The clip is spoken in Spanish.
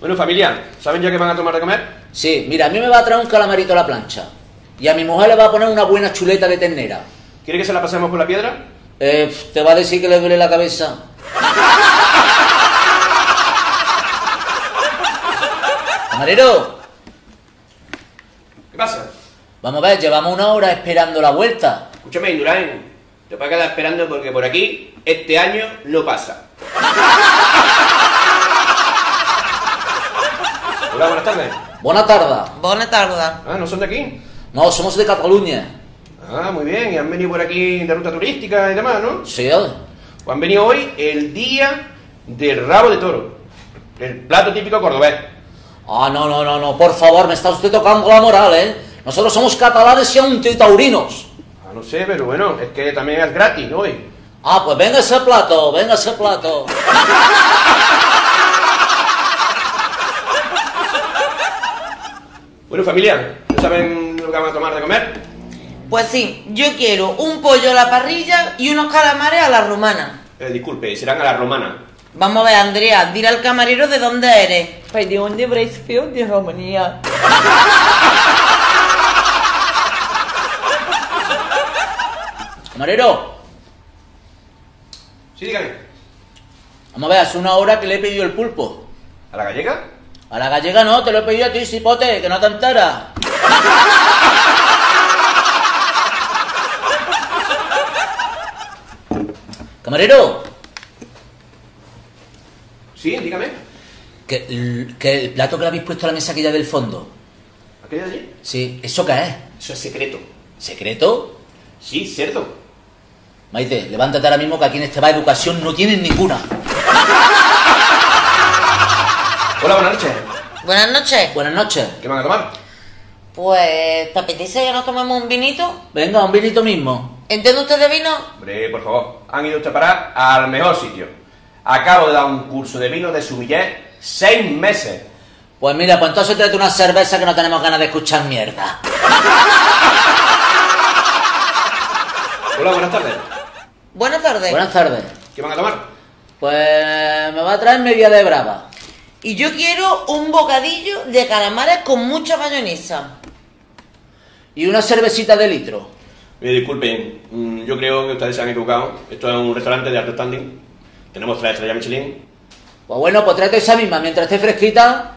Bueno, familia, ¿saben ya qué van a tomar de comer? Sí, mira, a mí me va a traer un calamarito a la plancha. Y a mi mujer le va a poner una buena chuleta de ternera. ¿Quiere que se la pasemos por la piedra? Eh, te va a decir que le duele la cabeza. Camarero, ¿Qué pasa? vamos a ver, llevamos una hora esperando la vuelta. Escúchame, Indurain, te vas a quedar esperando porque por aquí este año no pasa. Hola, buenas tardes. Buena tarde. Bona tarda. Ah, ¿no son de aquí? No, somos de Cataluña. Ah, muy bien, y han venido por aquí de ruta turística y demás, ¿no? Sí. Pues han venido hoy el día del rabo de toro, el plato típico cordobés. Ah, no, no, no, no, por favor, me está usted tocando la moral, ¿eh? Nosotros somos catalanes y antitaurinos. Ah, no sé, pero bueno, es que también es gratis hoy. Ah, pues venga ese plato, venga ese plato. Bueno, familia, ¿ya saben lo que van a tomar de comer? Pues sí, yo quiero un pollo a la parrilla y unos calamares a la romana. Eh, disculpe, serán a la romana. Vamos a ver, Andrea, dile al camarero de dónde eres. Păi de vrei să fiu? Din România. Camarero, Sí, dígame. vamos a ver, hace una hora que le he pedido el pulpo. ¿A la gallega? A la gallega no, te lo he pedido a ti, cipote, que no te enteras. Camarero, Sí, dígame. que, el- que el plato que le habéis puesto a la mesa aquella del fondo. ¿Aquello de allí? Sí, ¿eso qué es? Eso es secreto. ¿Secreto? Sí, cerdo. Maite, levántate ahora mismo que aquí en este bar educación no tienen ninguna. Hola, buenas noches. Buenas noches. Buenas noches. ¿Qué van a tomar? Pues, ¿te apetece que nos tomemos un vinito? Venga, un vinito mismo. ¿Entiende usted de vino? Hombre, por favor, han ido usted a parar al mejor sitio. Acabo de dar un curso de vino de sumiller seis meses. Pues mira, pues entonces tráete una cerveza que no tenemos ganas de escuchar mierda. Hola, buenas tardes. Buenas tardes. Buenas tardes. ¿Qué van a tomar? Pues me va a traer media de brava. Y yo quiero un bocadillo de calamares con mucha mayonesa. Y una cervecita de litro. Me disculpen, mm, yo creo que ustedes se han equivocado. Esto es un restaurante de alto standing. Tenemos tres estrellas Michelin. Pues bueno, pues tráete esa misma mientras esté fresquita.